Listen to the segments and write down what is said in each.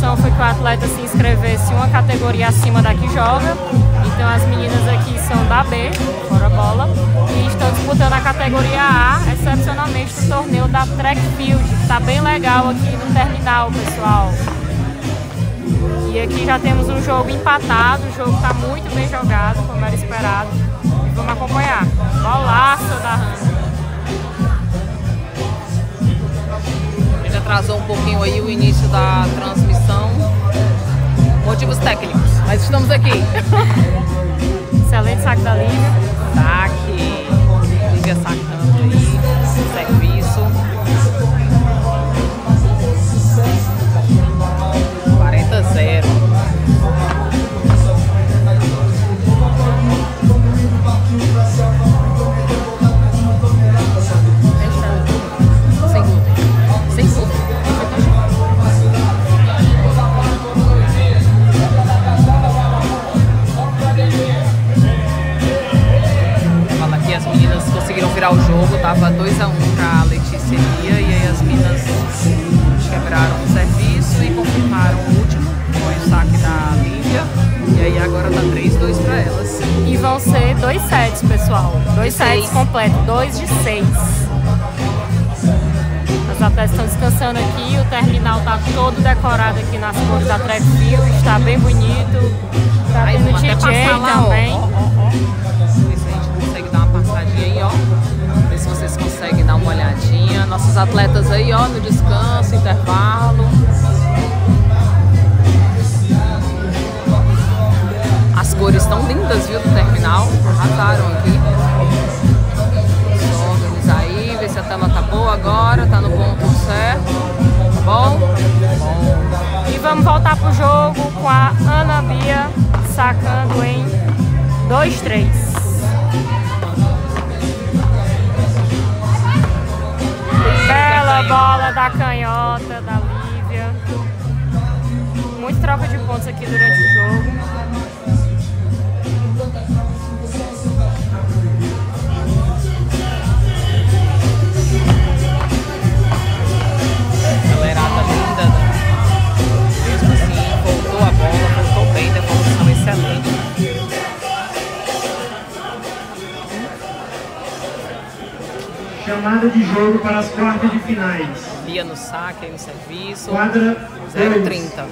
instrução foi que o atleta se inscrevesse uma categoria acima da que joga. Então as meninas aqui são da B, fora bola, e estão disputando a categoria A, excepcionalmente no torneio da track field. Está bem legal aqui no terminal, pessoal. E aqui já temos um jogo empatado, o jogo está muito bem jogado, como era esperado. E vamos acompanhar. Golaço da Hanna. Atrasou um pouquinho aí o início da transmissão. Motivos técnicos, mas estamos aqui. Excelente saque da Lívia. Saque. Lívia sacando tava 2x1 um pra Letícia Elia, e aí as minas quebraram o serviço e confirmaram o último, foi o saque da Lívia, e aí agora tá 3-2 pra elas. E vão ser dois sets, pessoal, dois sets completos, dois de seis. As atletas estão descansando aqui, o terminal tá todo decorado aqui nas cores da track field, está bem bonito, tá tendo DJ também. Ó, ó, ó se vocês conseguem dar uma olhadinha. Nossos atletas aí, ó, no descanso, intervalo. As cores estão lindas, viu, do terminal. Arrasaram aqui. Só organizar aí, ver se a tela tá boa agora, tá no ponto certo. Tá bom? bom. E vamos voltar pro jogo com a Ana Bia sacando em 2-3. Bela bola da canhota da Lívia. Muita troca de pontos aqui durante o jogo. Chamada de jogo para as quartas de finais. Bia no saque, aí no serviço. Quadra 030.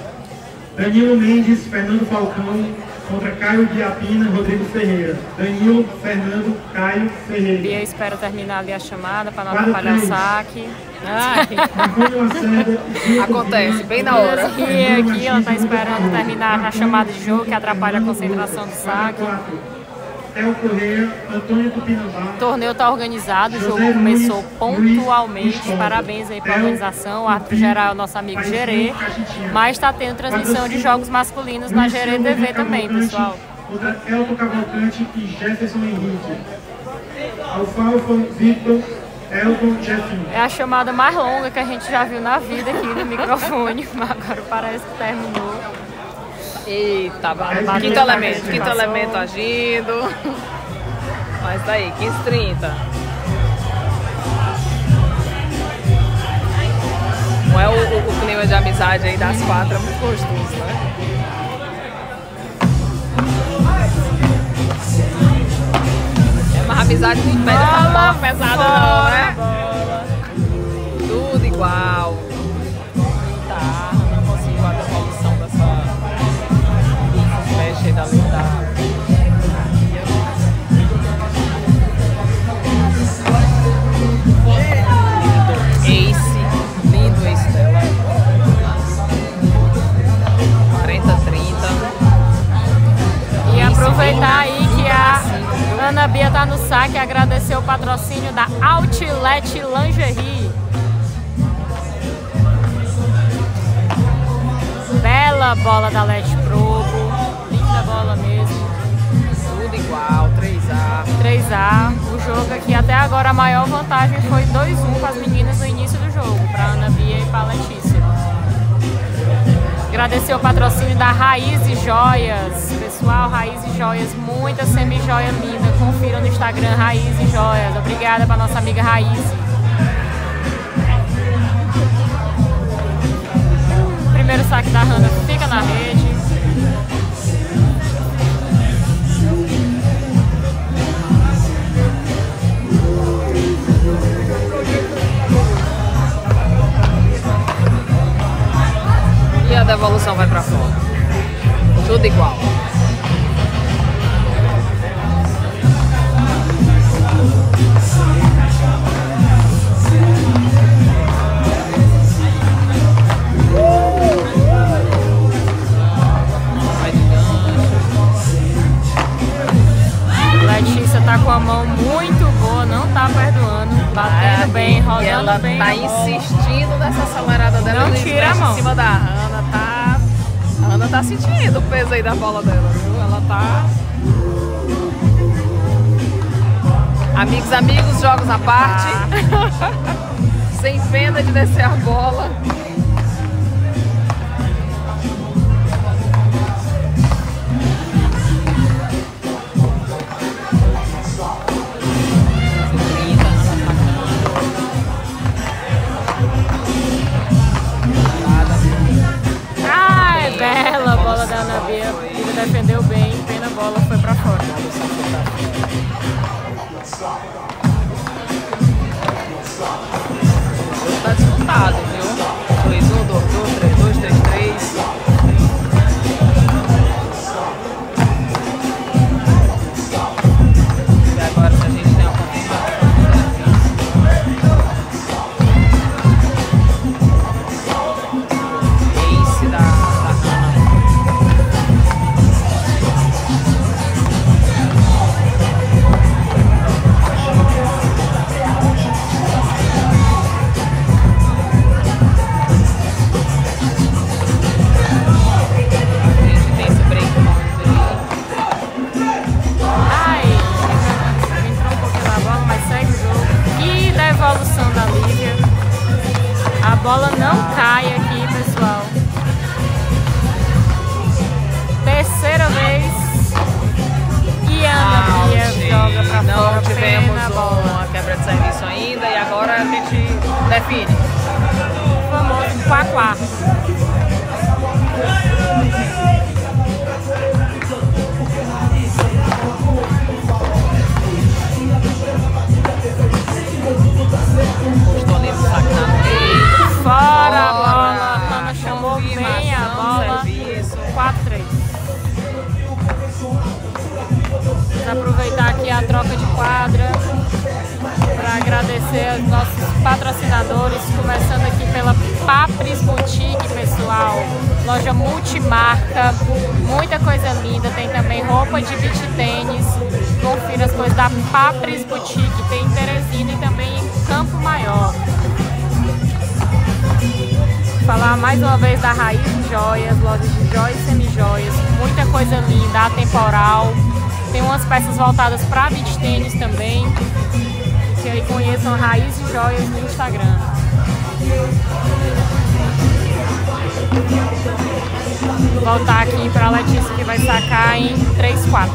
Danilo Mendes, Fernando Falcão contra Caio Diapina, Rodrigo Ferreira. Danilo, Fernando, Caio Ferreira. Bia espera terminar ali a chamada para não atrapalhar o saque. Acontece, bem na hora. E aqui ela está esperando terminar a chamada de jogo que atrapalha a concentração do saque. Theo Correia, Antônio Tupinambá. O torneio está organizado, o jogo começou pontualmente. Parabéns aí para a organização. O árbitro geral é o nosso amigo Gerê. Mas está tendo transmissão de jogos masculinos na Gerê TV também, pessoal. Contra Elton Cavalcante e Jefferson Henrique. Alfalfa, Victor. É a chamada mais longa que a gente já viu na vida aqui no microfone, mas agora parece que terminou. Eita, quinto elemento, quinto elemento agindo. Mas tá aí, 15 30. Não é o, o, o, clima de amizade aí das quatro, é muito gostoso, né? É uma amizade muito essa bola pesada não, né? Aproveitar aí que a Ana Bia tá no saque e agradecer o patrocínio da Outlet Lingerie. Bela bola da Let Probo bola mesmo. Tudo igual, 3A. 3A. O jogo aqui até agora a maior vantagem foi 2-1 com as meninas no início do jogo, para Ana Bia e para Letícia. Agradecer o patrocínio da Raiz e Joias. Pessoal, Raiz e Joias, muita semi-joia linda. Confira no Instagram Raiz e Joias. Obrigada para nossa amiga Raiz. Primeiro saque da Hanna fica na rede. A devolução vai pra fora. Tudo igual. Letícia tá com a mão muito boa, não tá perdoando. Batendo Ah, bem, rodando ela bem. tá insistindo nessa acelerada dela. Não tira a mão. em cima da Ana? A Ana tá sentindo o peso aí da bola dela, viu? Ela tá. Amigos, amigos, jogos à parte. Sem pena de descer a bola. Ana Bia. Defendeu bem, pena a bola foi pra fora. Tá disputado, viu? 2, 1, 2, 2, 3, saque na meio. Fora a bola. A Ana chamou bem a bola. serviço. 4-3. Vamos aproveitar aqui a troca de quadra para agradecer aos nossos patrocinadores, começando pela Papris Boutique, pessoal. Loja multimarca, muita coisa linda. Tem também roupa de beach tênis. Confira as coisas da Papris Boutique. Tem em Teresina e também em Campo Maior. Falar mais uma vez da Raiz Joias, loja de joias e semijoias, muita coisa linda, atemporal. Tem umas peças voltadas para beach tênis também. Que aí conheçam a Raiz Joias no Instagram. Voltar aqui para a Letícia que vai sacar em 3, 4.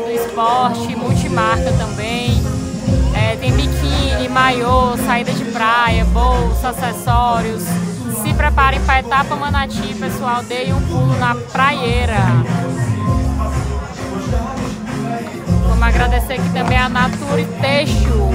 do esporte, multimarca também. É, tem biquíni, maiô, saída de praia, bolsa, acessórios. Se preparem para a etapa Manati, pessoal. Deem um pulo na praieira. Vamos agradecer aqui também a Nature Teixo.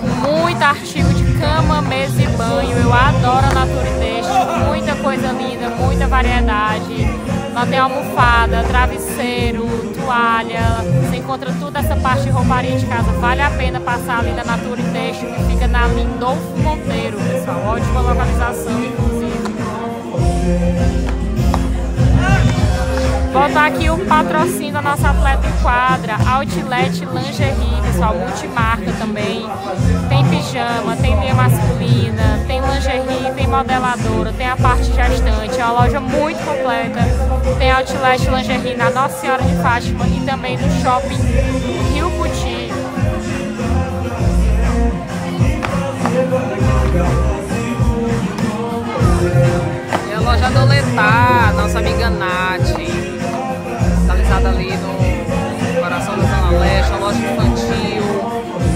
Com muito artigo de cama, mesa e banho. Eu adoro a Nature Teixo. Muita coisa linda, muita variedade. Lá tem almofada, travesseiro, toalha, você encontra toda essa parte de rouparia de casa. Vale a pena passar ali na Natura Teixo, que fica na Lindolfo Monteiro, pessoal. Ótima localização, Botar aqui o patrocínio da nossa atleta em quadra, Outlet Lingerie, pessoal, multimarca também. Tem pijama, tem linha masculina, tem lingerie, tem modeladora, tem a parte gestante. É uma loja muito completa. Tem Outlet Lingerie na Nossa Senhora de Fátima e também no shopping Rio Puti. E a loja do Letá, nossa amiga Nath localizada ali no coração da Zona Leste, a loja infantil.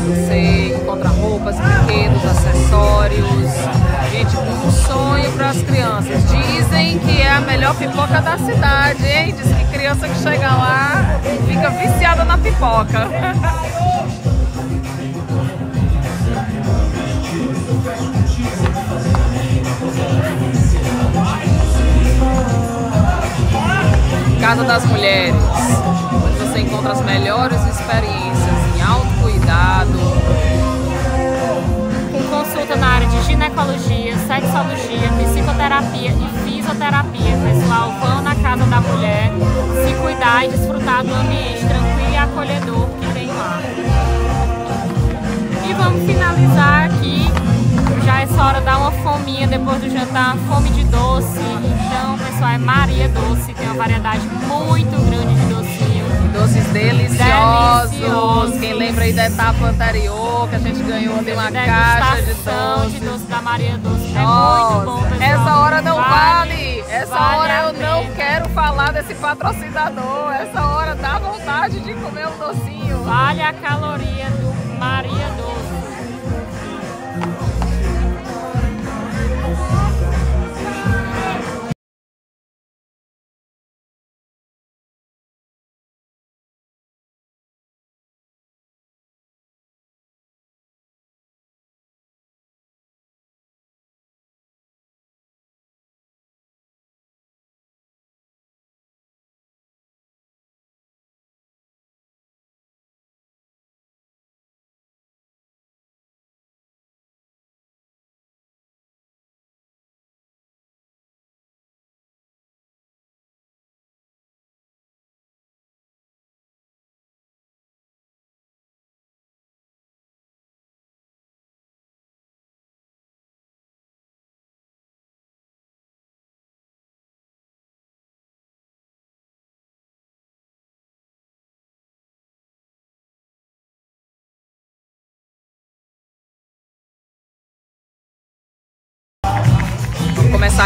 Você encontra roupas, brinquedos, acessórios. Gente, um sonho para as crianças. Dizem que é a melhor pipoca da cidade, hein? Diz que criança que chega lá fica viciada na pipoca. Casa das Mulheres, onde você encontra as melhores experiências em autocuidado. Com consulta na área de ginecologia, sexologia, psicoterapia e fisioterapia. Pessoal, vão na Casa da Mulher se cuidar e desfrutar do ambiente tranquilo e acolhedor que tem lá. E vamos finalizar aqui já é hora dar uma fominha depois do jantar, fome de doce. Então, pessoal, é Maria Doce, tem uma variedade muito grande de docinho. Doces deliciosos. deliciosos. Quem lembra aí da etapa anterior, que a gente ganhou ali uma caixa de doce. de doce da Maria Doce. É muito bom, pessoal. Essa hora não vale. vale. Essa vale hora eu não quero falar desse patrocinador. Essa hora dá vontade de comer um docinho. Vale a caloria do Maria Doce.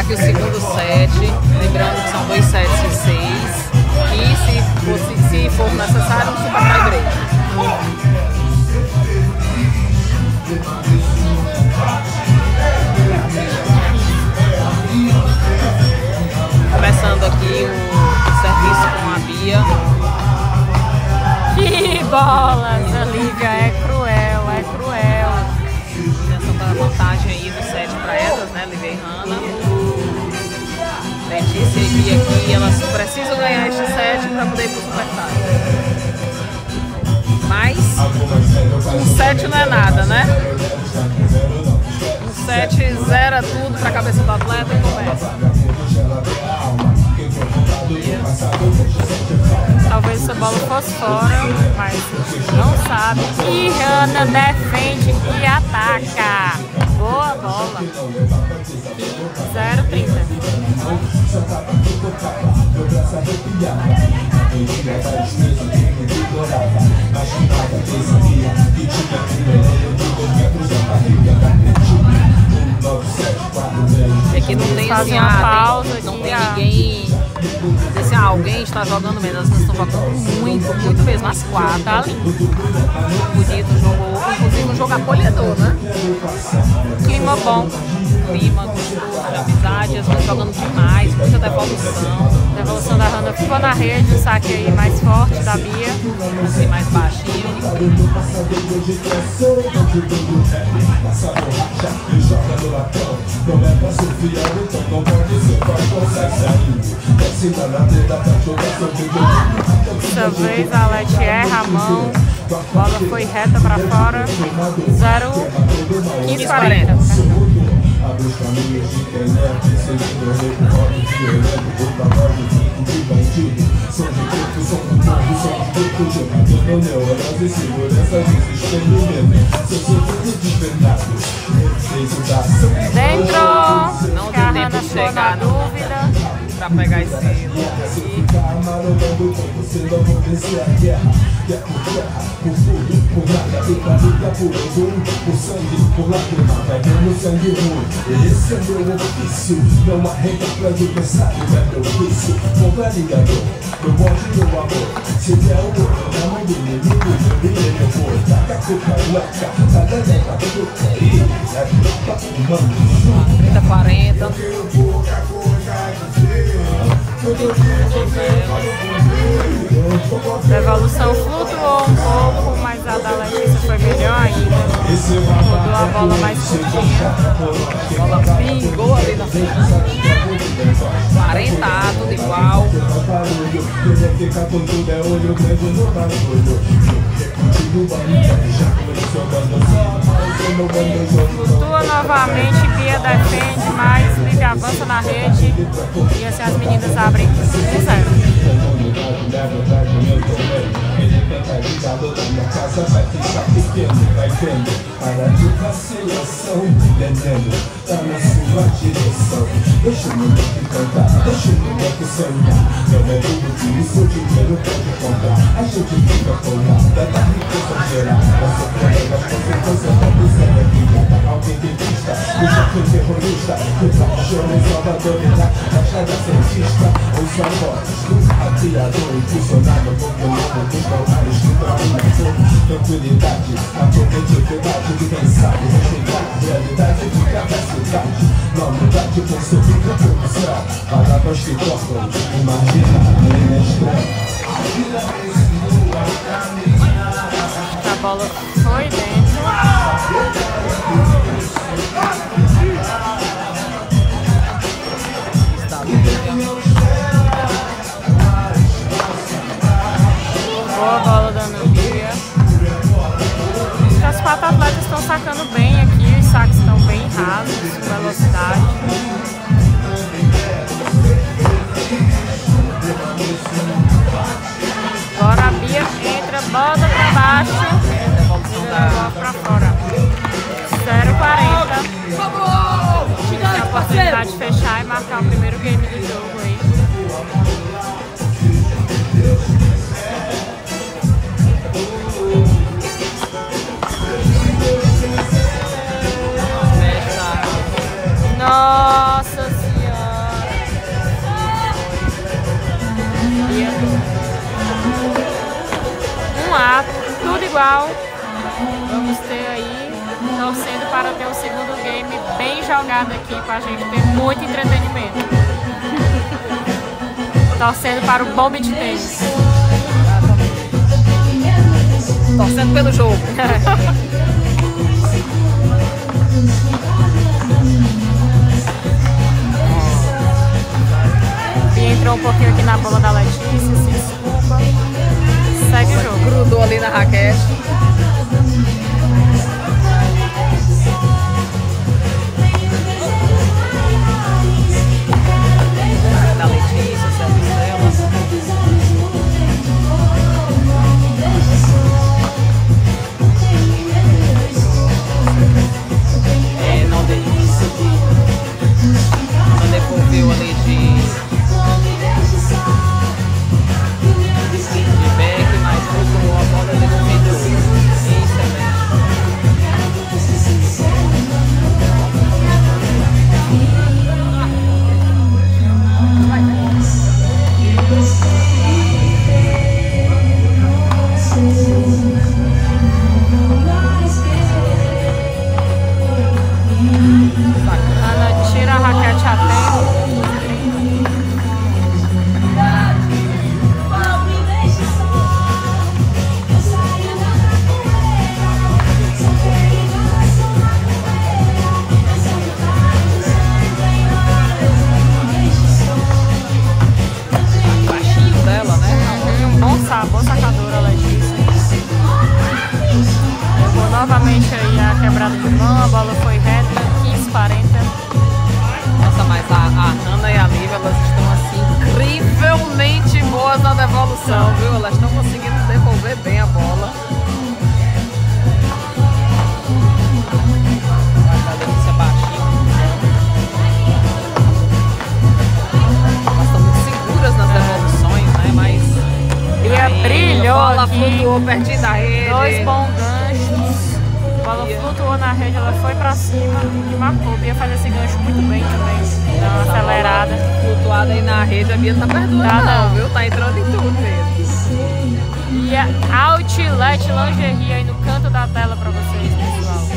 Aqui o segundo set, lembrando que são dois sets de seis. E se, fosse, se for necessário, um super a igreja. Começando aqui o serviço com a Bia. Que bolas, a liga é Aqui, elas precisam ganhar este set para poder ir pro Supertime. Mas um set não é nada, né? Um set zera tudo para a cabeça do atleta e começa. Talvez essa bola fosse fora, mas não sabe. E Hanna defende e ataca. Boa bola. 0,30. É que não tem assim, ah, pausa não tem ninguém. Assim, ah, alguém está jogando menos, as pessoas estão jogando muito, muito mesmo, as quatro. Tá lindo. Bonito, jogo, inclusive um jogo acolhedor, né? Clima bom. clima gostoso de amizade, as duas jogando demais, muita devolução. Devolução da Randa ficou na rede, o saque aí mais forte da Bia. Assim, mais baixinho. Dessa vez a Leti erra a mão, a bola foi reta para fora, 0, 15, 40. Abre os caminhos de é, seguindo o rei do rock, violento, porta-voz, de bandido. Som de preto, som do povo, som de preto, jogador no neuronas e segurança, desespero medo. Sou sofrido desvendado, efeito da ação. Dentro! Não deu tempo de chegar, na dúvida pra pegar esse aqui. Guerra. Por terra, por tudo, por sangue, por lágrima Vai vendo sangue ruim. Esse é meu ofício Não pra adversário, é meu vício ligador, e meu amor. Se der o na mão do inimigo taca a cuca louca Cada nega, puta aí É tropa, mano 30, 40 Thank you. Devolução flutuou um pouco, mas a da Letícia foi melhor ainda. Rodou a bola mais curtinha. Pingou ali na frente. 40, tudo igual. Flutua novamente, Bia defende, mas Lívia avança na rede e assim as meninas abrem 1-0. Para de vacilação, entendendo? Tá na sua direção. Deixa o moleque cantar, deixa o moleque sonhar. Não é tudo que isso o dinheiro pode comprar. A gente fica com nada da riqueza geral. Você pega as consequências da miséria. Alguém tem vista, o choque terrorista. Que paixão em Salvador e na Baixada Cientista. Ouça a voz do ateador impulsionado por pelo dos calvários que dominam Tranquilidade, a produtividade de quem sabe respeitar realidade de cada cidade. Na humildade concebida pelo céu, palavras que tocam, imagina, menestrel. A bola foi dentro. Boa bola da Namíbia. Os quatro atletas estão sacando bem aqui, os saques estão bem rasos, velocidade. Agora a Bia entra, bota pra baixo e leva pra fora. 0,40. Tem a oportunidade de fechar e marcar o primeiro game do jogo aí. Nossa senhora! Um A, tudo igual. Vamos ter aí, torcendo para ter um segundo game bem jogado aqui, para a gente ter muito entretenimento. Torcendo para o bom tênis. Torcendo pelo jogo. entrou um pouquinho aqui na bola da Letícia, bola flutuou na rede, ela foi pra cima e marcou. Bia faz esse gancho muito bem também. Dá uma Essa acelerada. Flutuada aí na rede, a Bia tá perdoando Tá, não, não. viu? Tá entrando em tudo mesmo. E a Outlet Lingerie aí no canto da tela pra vocês, pessoal.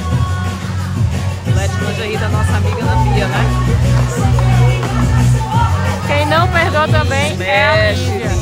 Let lingerie da nossa amiga Ana Bia, né? Quem não perdoa também é a Lívia.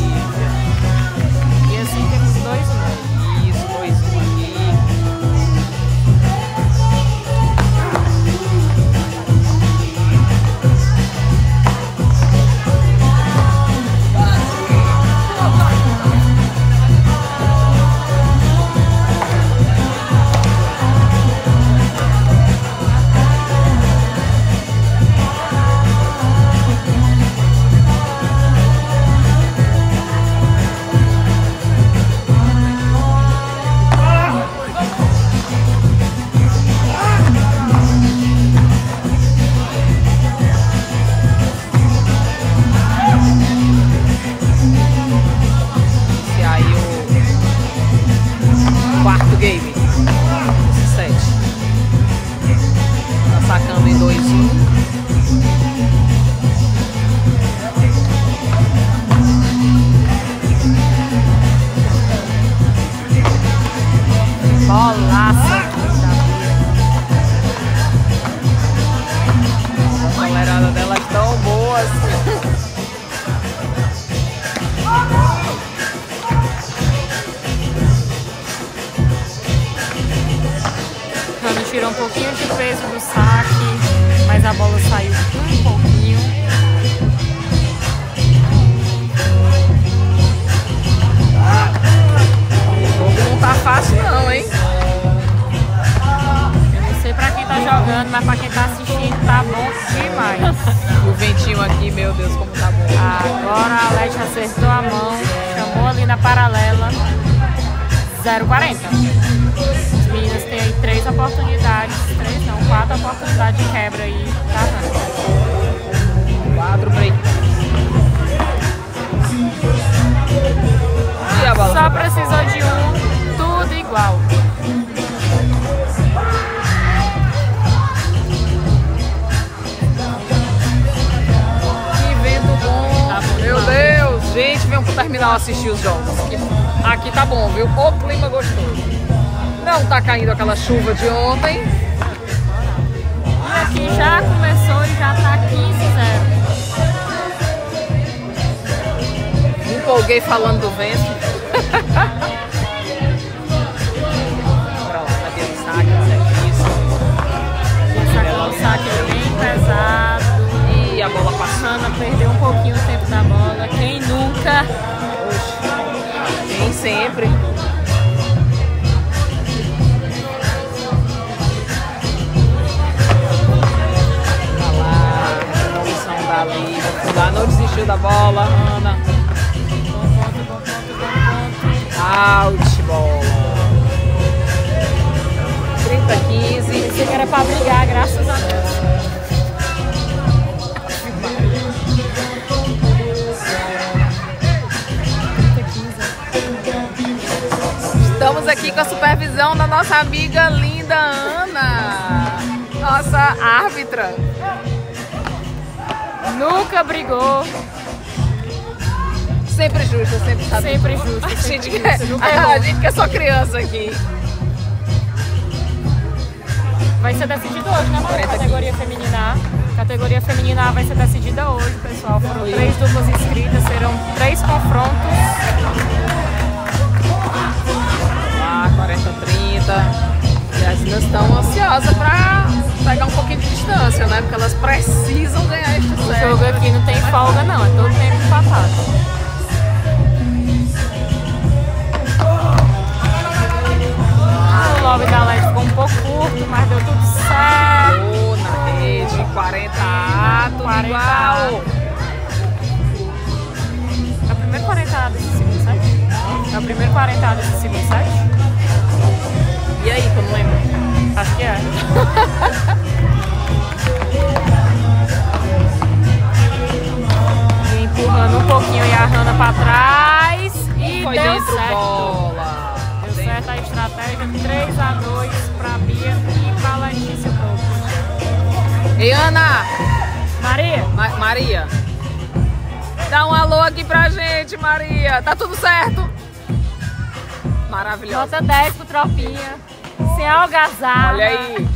Os jogos. Aqui tá bom, viu? O clima gostoso. Não tá caindo aquela chuva de ontem. E aqui já começou e já tá 15-0. Me empolguei falando do vento. Bora lá, tá dentro do saque, um saque bem pesado. E a bola passando. Perdeu um pouquinho o tempo da bola. Quem nunca? Sempre. Tá não desistiu da bola, Ana. Out, bola. 30, 15. Pensei que era pra brigar, graças a Deus. Estamos aqui com a supervisão da nossa amiga linda Ana, nossa árbitra. Nunca brigou, Sempre justa, sempre sabe. sempre justo. A gente, Sempre que. Nunca a, errou. gente que é só criança aqui. Vai ser decidido hoje, né? 40 Categoria feminina A. Categoria feminina A vai ser decidida hoje, pessoal. Foram três duplas inscritas, serão três confrontos. 30. E as meninas estão ansiosas pra pegar um pouquinho de distância, né? Porque elas precisam ganhar este O set. jogo aqui não tem folga, não. É todo tempo empatado. O lobby da LED ficou um pouco curto, mas deu tudo certo. Ô, na rede, 40 A, tudo 40 igual. É o primeiro 40 A desse segundo set? É o primeiro 40 A desse segundo set? E aí, como lembro? Acho que é. e empurrando um pouquinho e a Hanna pra trás. E, e foi deu dentro certo. bola. Deu dentro. certo a estratégia. 3x2 pra Bia e pra Letícia Pouco. Ei, Ana! Maria! Ma Maria! Dá um alô aqui pra gente, Maria! Tá tudo certo? Maravilhoso! Nota 10 pro Tropinha. Sem algazarra. Olha aí.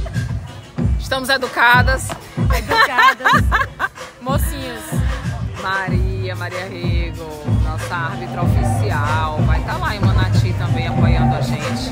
Estamos educadas. Educadas. Mocinhos. Maria, Maria Rego, nossa árbitra oficial. Vai estar tá lá em Manati também apoiando a gente.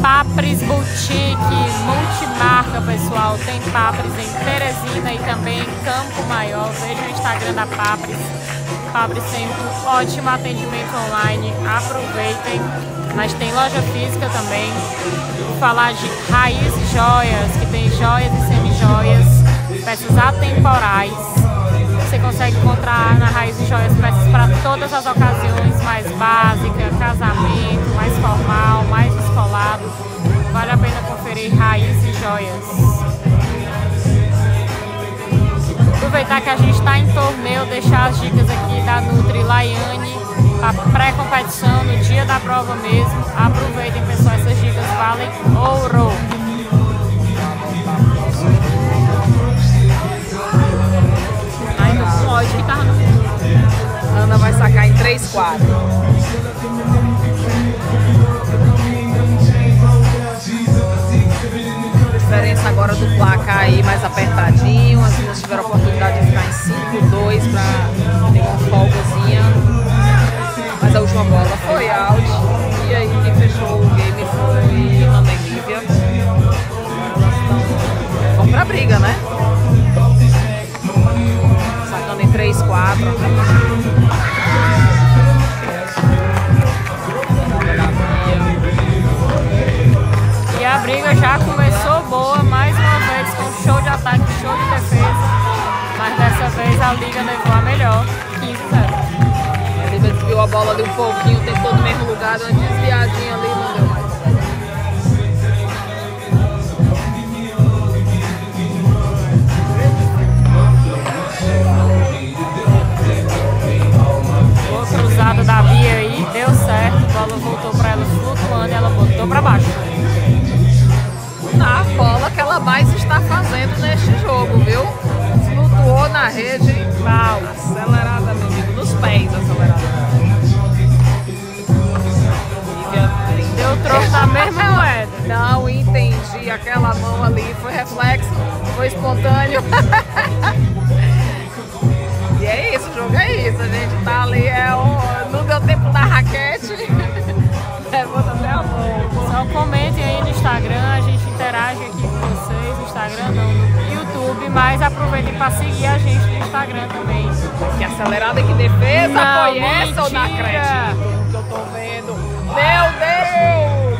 Papris Boutique, multimarca, pessoal. Tem Papris em Teresina e também em Campo Maior. Veja o Instagram da Papris. Papris tem um ótimo atendimento online. Aproveitem. Mas tem loja física também. Vou falar de Raiz Joias, que tem joias e semi-joias, peças atemporais. Consegue encontrar na Raiz Joias peças para todas as ocasiões, mais básica, casamento, mais formal, mais descolado. Vale a pena conferir Raiz Joias. Aproveitar que a gente está em torneio, deixar as dicas aqui da Nutri Laiane, a pré-competição, no dia da prova mesmo. Aproveitem, pessoal, essas dicas valem ouro. Ana vai sacar em 3, 4. Diferença agora do placar aí mais apertadinho. As meninas tiveram a oportunidade de ficar em 5-2 para ter uma folgazinha. Mas a última bola foi out. E aí quem fechou o game foi Ana Lívia. Vão pra briga, né? Sacando em 3, 4. Já começou boa, mais uma vez com show de ataque, show de defesa. Mas dessa vez a Liga levou a melhor, 15-0. A Lívia desviou a bola ali um pouquinho, tentou no mesmo lugar, uma desviadinha ali, não deu mais. Boa cruzada da Bia aí, deu certo, a bola voltou pra ela flutuando e ela botou pra baixo. Na rede, pau, acelerada, meu amigo, nos pés, acelerada. Deu troco da mesma moeda. Não entendi, aquela mão ali foi reflexo, foi espontâneo. e é isso, o jogo é isso, a gente tá ali, é o... não deu tempo da raquete, levanta até a mão. Só comentem aí no Instagram, a gente interage aqui com vocês, Instagram não, no mas aproveitem para seguir a gente no Instagram também. Que acelerada, que defesa Não, foi essa, eu não mentira. acredito que eu tô vendo. Meu Deus!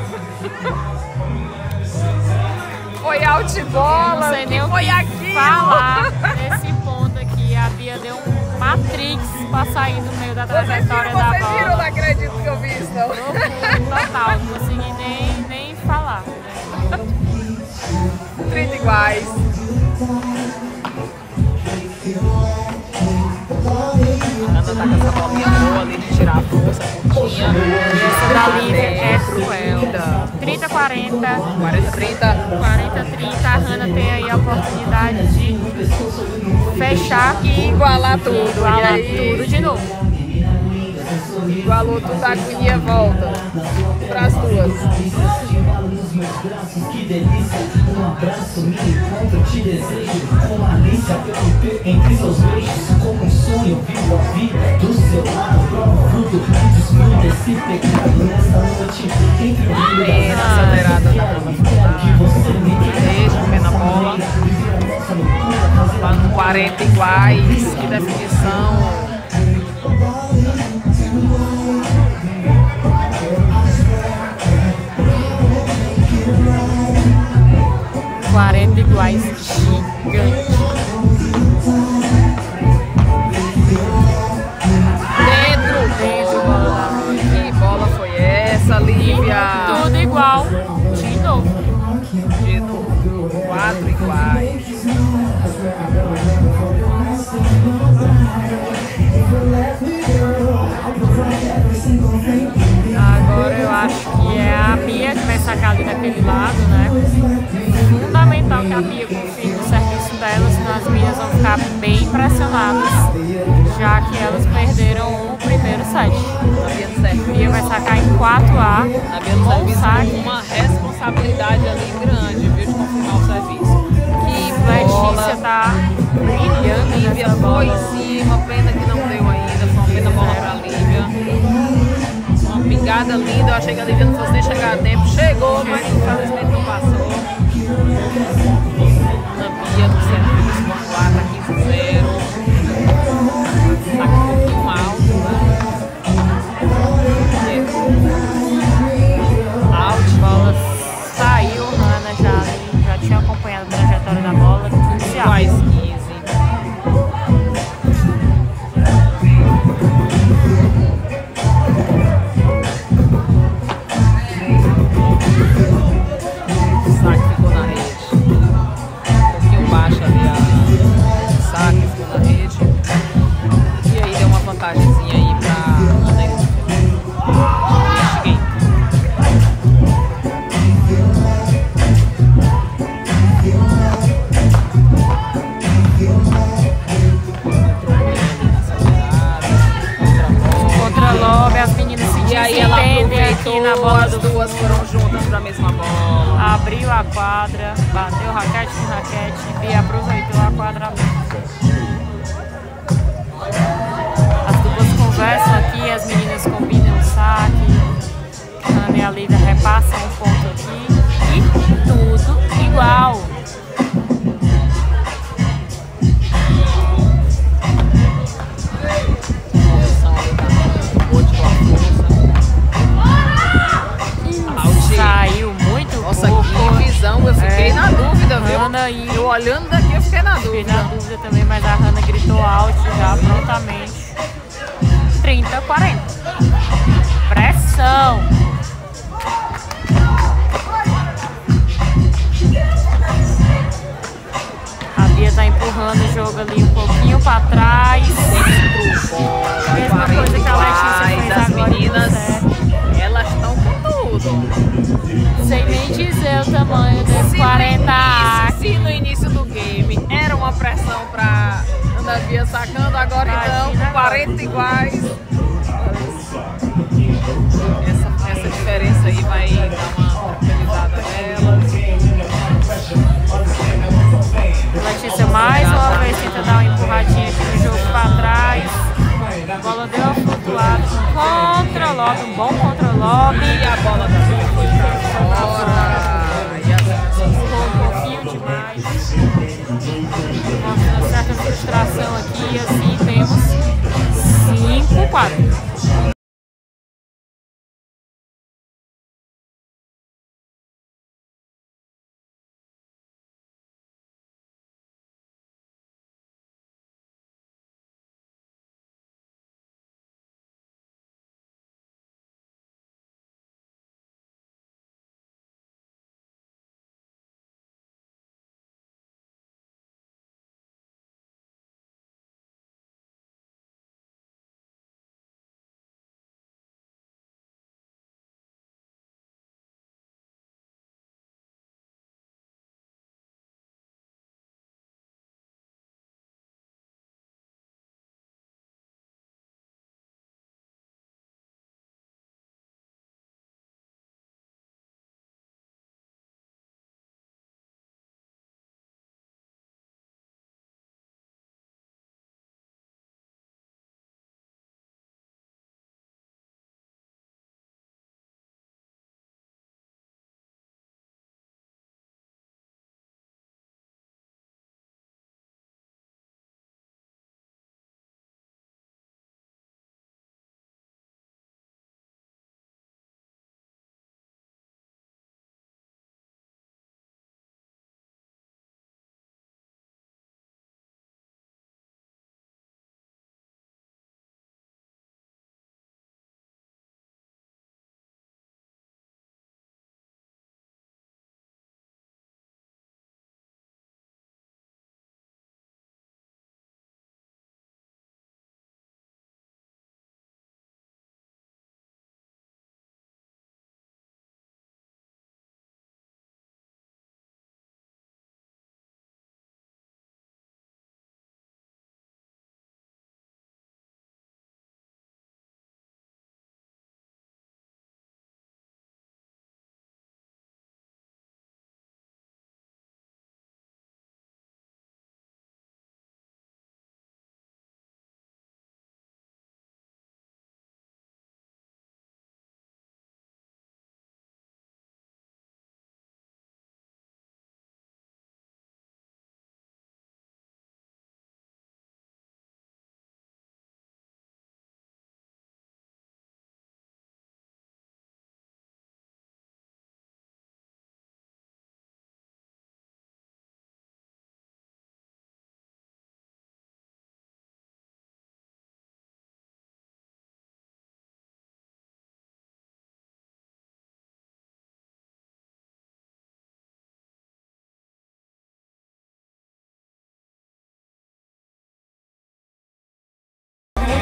foi out bola, Não sei nem o foi aqui. falar nesse ponto aqui. A Bia deu um matrix para sair do meio da Vocês viram, trajetória da vocês viram, não bola. acredito que eu vi isso, não. Loucura total, não consegui nem, nem falar. 30 iguais. A Ana tá com essa bolinha boa ali de tirar a força, a pontinha. Essa da Lívia é cruel. 30. 30, 40, 40, 30. 40, 30. A Hannah tem aí a oportunidade de fechar E igualar tudo. e e igualar aí, tudo de novo. Igualou tudo, a agonia volta. Para as duas. braços, que delícia. Um abraço, me encontro, te desejo. Com malícia, entre seus beijos. Como um sonho, vivo a vida do seu lado. Esse pecado nessa noite. Entre que você me Beijo, pena bola. Lá no 40 iguais. Que definição. 40 iguais gigante. Dentro. Dentro, bola. Que bola foi essa, Lívia? Tudo igual de novo. De novo. Quatro iguais. Agora eu acho que é a Bia que vai sacar ali daquele lado, né? Fundamental que a Bia confie no serviço dela, senão as minhas vão ficar bem pressionadas, já que elas perderam o primeiro set. A Bia vai sacar em 4A, A Bia com serviço com saque. uma responsabilidade ali grande, viu? De confirmar o serviço. Que Letícia tá brilhando Lívia foi em cima, pena que não deu ainda. Foi uma pena bola pra Lívia. chegada linda. Eu achei que a Lívia não fosse nem chegar a tempo. Chegou, mas infelizmente não passou. Yeah. Uma certa frustração aqui. Assim temos 5 4.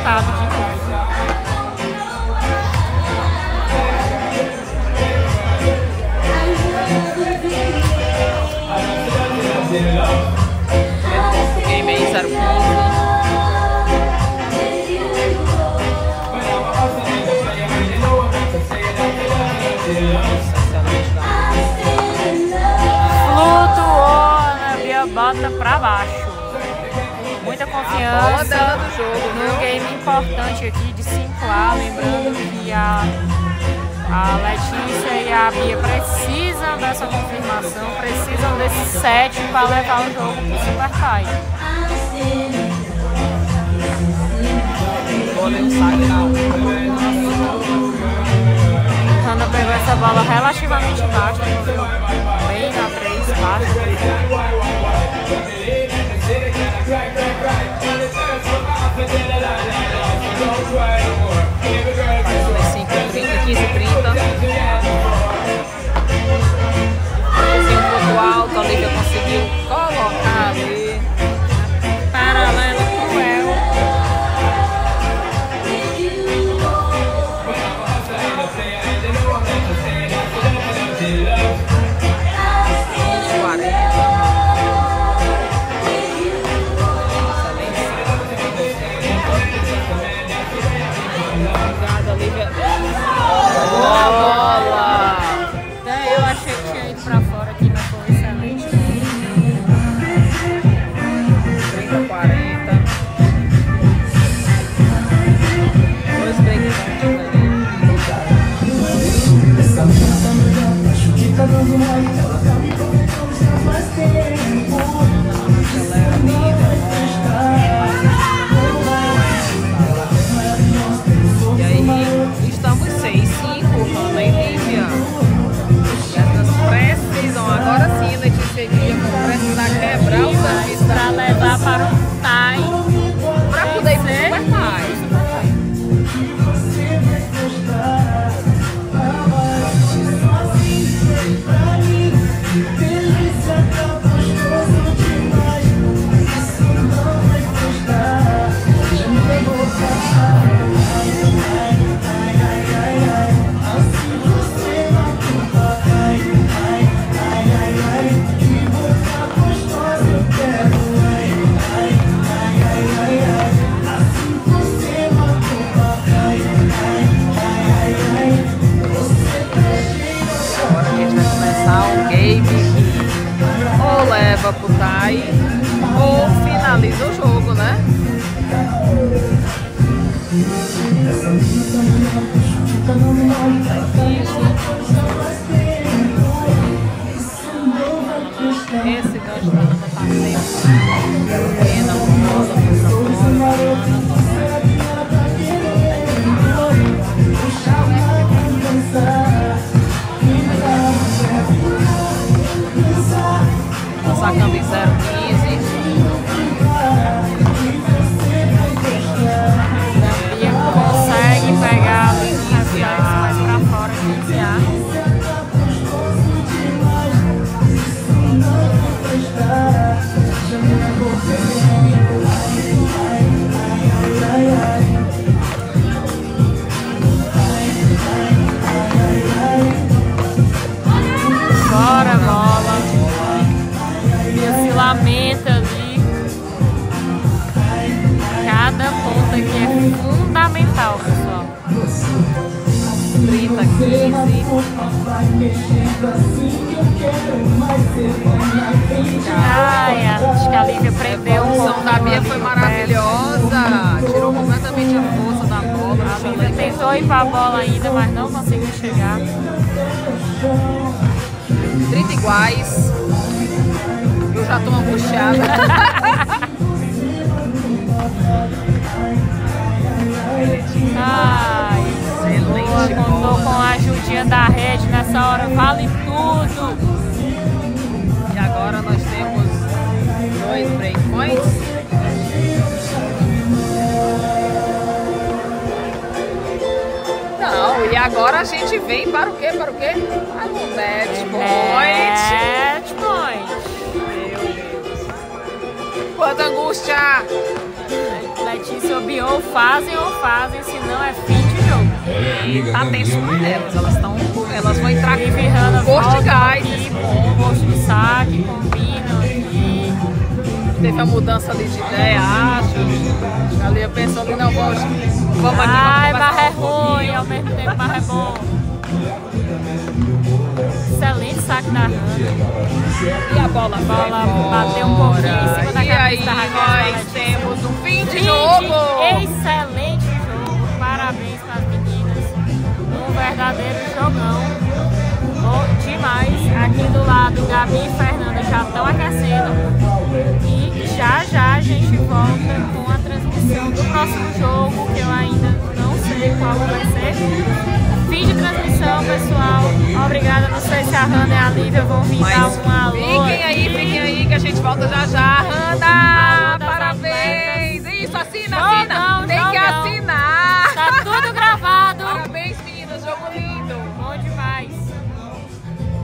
lotado de novo. Game aí, Sarfundo. Flutuou né? na minha bota pra baixo confiança num game importante aqui de 5A. Lembrando que a, a Letícia e a Bia precisam dessa confirmação, precisam desse set para levar o jogo para o Super Hanna pegou essa bola relativamente baixa, bem na 3, baixo. ainda. Tentou ir para a bola ainda, mas não conseguiu chegar. 30 iguais. Eu já tô angustiada. Ai, Excelente contou com a ajudinha da rede nessa hora, vale tudo. E agora nós temos dois breakpoints. agora a gente vem para o quê? Para o quê? Para o Net Point. Net Point. Quanta angústia! Letícia ou fazem ou fazem, se não é fim de jogo. E tá tenso pra elas, elas, tão, elas vão entrar aqui com gosto de gás. Com gosto de saque, combina. Teve a mudança ali de ideia, acho. Ali eu penso ali, não, vamos, vamos aqui, Ai, mas é ruim, ao mesmo tempo mas é bom. Excelente saque da Hanna. E a bola, A bola bateu um pouquinho em cima da E cabeça aí da Raquel nós temos um fim de jogo. Excelente jogo. Parabéns para as meninas. Um verdadeiro jogão. Bom demais. Aqui do lado, Gabi e Fernanda já estão aquecendo. E já já a gente volta com a transmissão do próximo jogo, que eu ainda não sei qual vai ser. Fim de transmissão, pessoal. Obrigada. Não sei se a Hanna e a Lívia vão vir dar Mas um alô. fiquem aí, fiquem aí que a gente volta já já. Hanna, das parabéns. Isso, assina, assina.